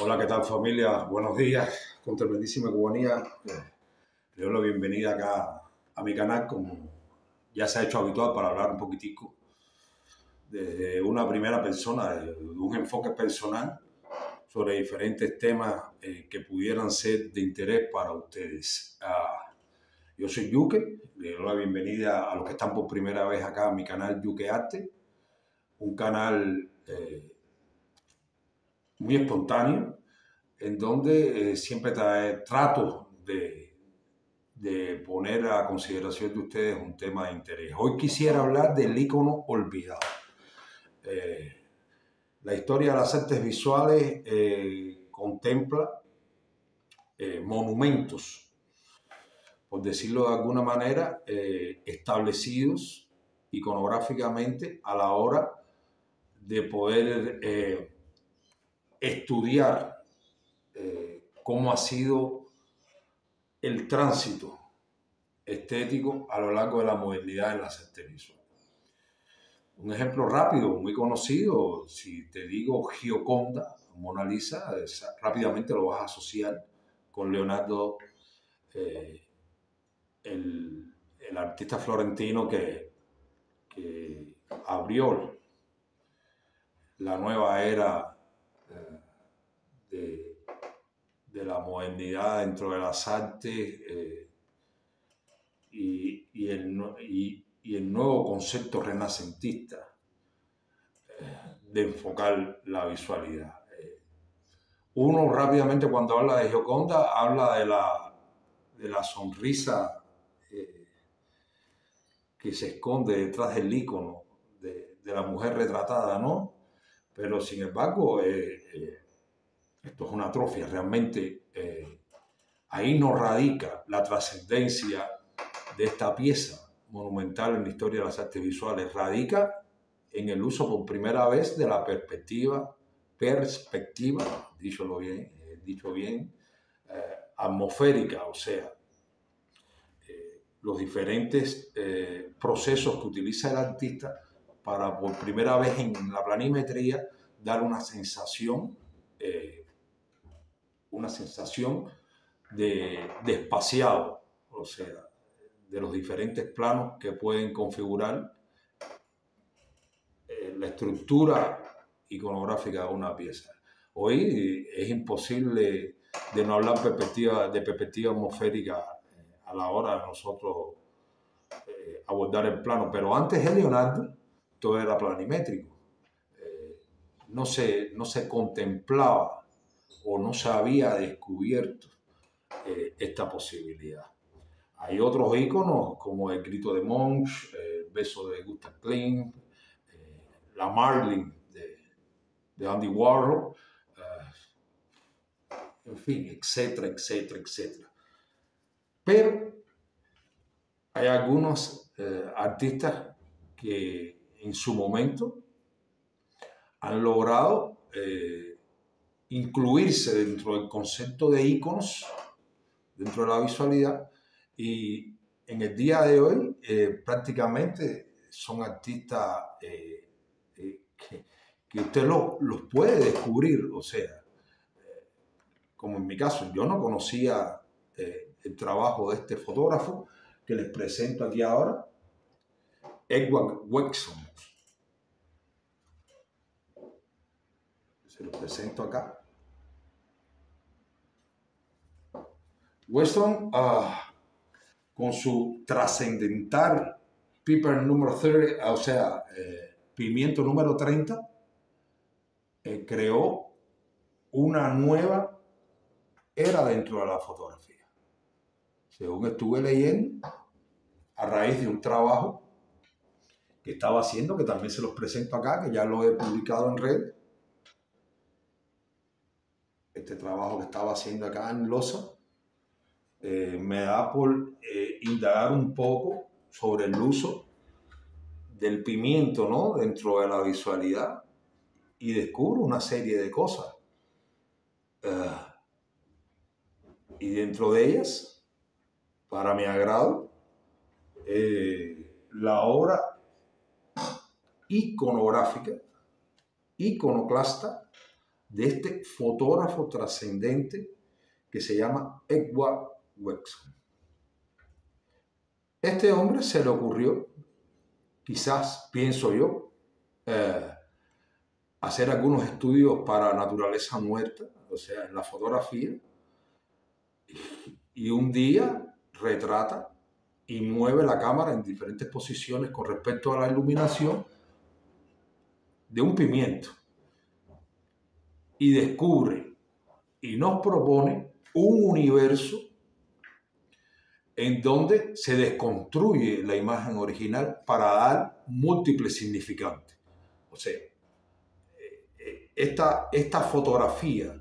Hola, ¿qué tal familia? Buenos días, con tremendísima cubanía. Le doy la bienvenida acá a mi canal, como ya se ha hecho habitual para hablar un poquitico desde una primera persona, de un enfoque personal sobre diferentes temas eh, que pudieran ser de interés para ustedes. Ah, yo soy Yuke, le doy la bienvenida a los que están por primera vez acá a mi canal Yuke Arte, un canal eh, muy espontáneo, en donde eh, siempre trato de, de, poner a consideración de ustedes un tema de interés. Hoy quisiera hablar del icono olvidado. Eh, la historia de las artes visuales eh, contempla monumentos, por decirlo de alguna manera, establecidos iconográficamente a la hora de poder estudiar eh, cómo ha sido el tránsito estético a lo largo de la modernidad en las artes visuales. Un ejemplo rápido, muy conocido, si te digo Gioconda, Mona Lisa, rápidamente lo vas a asociar con Leonardo, eh, el, artista florentino que abrió la nueva era de, la modernidad dentro de las artes eh, y, el, nuevo concepto renacentista eh, de enfocar la visualidad. Eh, uno rápidamente cuando habla de Gioconda habla de la, de la sonrisa que se esconde detrás del icono de, la mujer retratada, ¿no? Pero sin embargo, esto es una atrofia, realmente eh, ahí no radica la trascendencia de esta pieza monumental en la historia de las artes visuales, radica en el uso por primera vez de la perspectiva, perspectiva, dicho bien, eh, dicho bien, eh, atmosférica, o sea, los diferentes procesos que utiliza el artista para por primera vez en la planimetría dar una sensación una sensación de, espaciado, o sea, de los diferentes planos que pueden configurar eh, la estructura iconográfica de una pieza. Hoy es imposible de no hablar perspectiva, de perspectiva atmosférica eh, a la hora de nosotros eh, abordar el plano, pero antes de Leonardo todo era planimétrico. No, se, no se contemplaba o no se había descubierto eh, esta posibilidad. Hay otros iconos como el grito de Munch, el beso de Gustav Klimt, eh, la Marlin de, Andy Warhol, eh, en fin, etcétera, etcétera, etcétera. Pero hay algunos artistas que en su momento han logrado incluirse dentro del concepto de iconos, dentro de la visualidad, y en el día de hoy eh, prácticamente son artistas eh, eh, que, usted los puede descubrir, o sea, como en mi caso, yo no conocía el trabajo de este fotógrafo que les presento aquí ahora, Edward Wexon. Se lo presento acá. Weston, ah, con su trascendental Piper número 30, o sea, eh, pimiento número 30, eh, creó una nueva era dentro de la fotografía. Según estuve leyendo, a raíz de un trabajo que estaba haciendo, que también se los presento acá, que ya lo he publicado en red. Este trabajo que estaba haciendo acá en Losa, eh, me da por eh, indagar un poco sobre el uso del pimiento ¿no? dentro de la visualidad y descubro una serie de cosas. Eh, y dentro de ellas, para mi agrado, la obra iconográfica iconoclasta de este fotógrafo trascendente que se llama Edward Wexon. Este hombre se le ocurrió, quizás pienso yo, eh, hacer algunos estudios para naturaleza muerta, o sea, en la fotografía, y un día retrata y mueve la cámara en diferentes posiciones con respecto a la iluminación de un pimiento y descubre y nos propone un universo en donde se desconstruye la imagen original para dar múltiples significantes. O sea, eh, esta, esta fotografía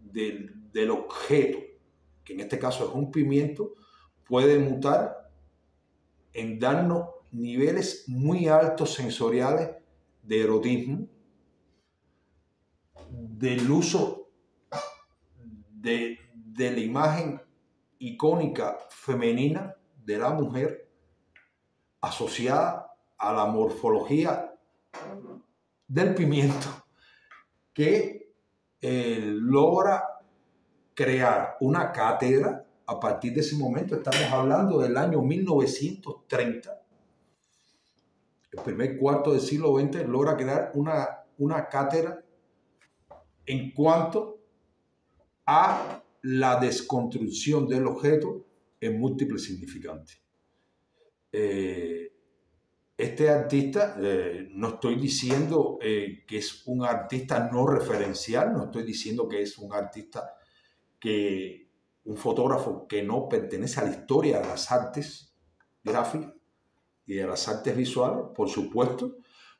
del, del objeto, que en este caso es un pimiento, puede mutar en darnos niveles muy altos sensoriales de erotismo, del uso de, la imagen icónica femenina de la mujer asociada a la morfología del pimiento que eh, logra crear una cátedra a partir de ese momento, estamos hablando del año 1930, el primer cuarto del siglo XX logra crear una, una cátedra en cuanto a la desconstrucción del objeto en múltiples significantes. Eh, este artista, eh, no estoy diciendo eh, que es un artista no referencial, no estoy diciendo que es un artista que, un fotógrafo que no pertenece a la historia de las artes gráficas y de las artes visuales, por supuesto,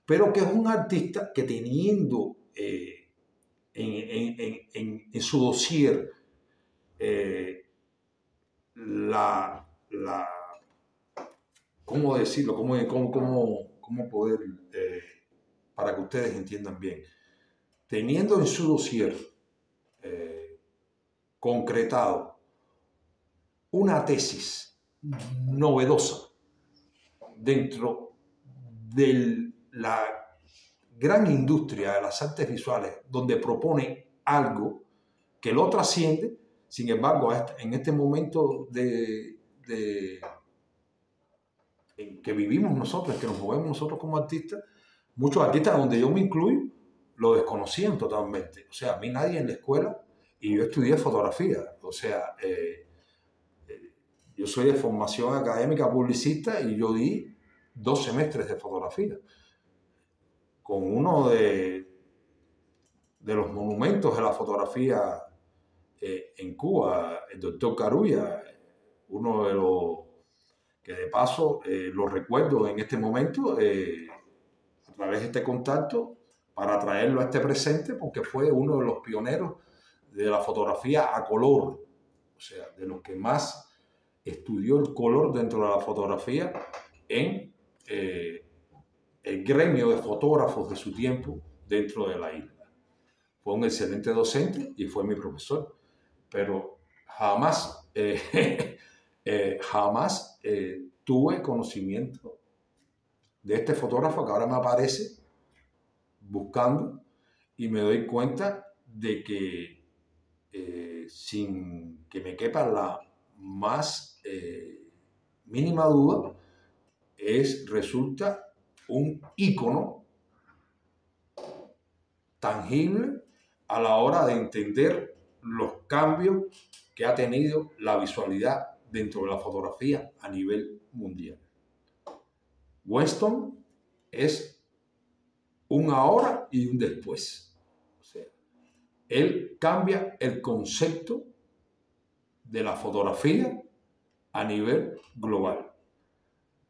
pero que es un artista que teniendo en, su dossier eh, la, la, ¿cómo decirlo? ¿Cómo, cómo, cómo poder, eh, para que ustedes entiendan bien? Teniendo en su dossier eh, concretado una tesis novedosa dentro de la gran industria de las artes visuales donde propone algo que lo trasciende, sin embargo, en este momento de, en que vivimos nosotros, que nos movemos nosotros como artistas, muchos artistas donde yo me incluyo, lo desconocían totalmente. O sea, a mí nadie en la escuela, y yo estudié fotografía, o sea, eh, eh, yo soy de formación académica publicista y yo di dos semestres de fotografía con uno de, de los monumentos de la fotografía eh, en Cuba, el doctor Carulla, uno de los que de paso eh, lo recuerdo en este momento eh, a través de este contacto para traerlo a este presente porque fue uno de los pioneros de la fotografía a color, o sea, de los que más estudió el color dentro de la fotografía en el gremio de fotógrafos de su tiempo dentro de la isla. Fue un excelente docente y fue mi profesor, pero jamás, eh, eh, jamás eh, tuve conocimiento de este fotógrafo que ahora me aparece buscando y me doy cuenta de que sin que me quepa la más mínima duda, es, resulta un ícono tangible a la hora de entender los cambios que ha tenido la visualidad dentro de la fotografía a nivel mundial. Weston es un ahora y un después. Él cambia el concepto de la fotografía a nivel global.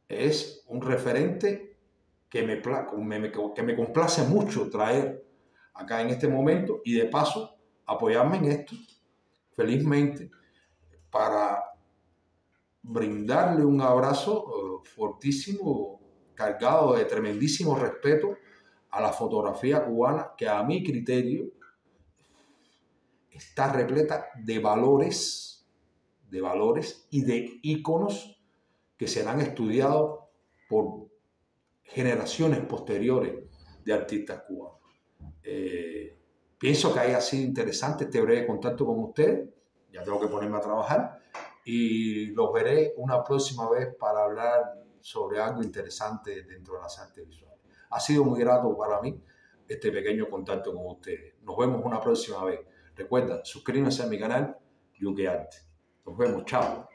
Es un referente que me, que me complace mucho traer acá en este momento y de paso apoyarme en esto, felizmente, para brindarle un abrazo eh, fortísimo, cargado de tremendísimo respeto a la fotografía cubana, que a mi criterio está repleta de valores, de valores y de íconos que serán estudiados por generaciones posteriores de artistas cubanos. Eh, pienso que haya sido interesante este breve contacto con usted. Ya tengo que ponerme a trabajar y los veré una próxima vez para hablar sobre algo interesante dentro de las artes visuales. Ha sido muy grato para mí este pequeño contacto con ustedes. Nos vemos una próxima vez. Recuerda, suscríbanse a mi canal Yuke Arte. Nos vemos, chao.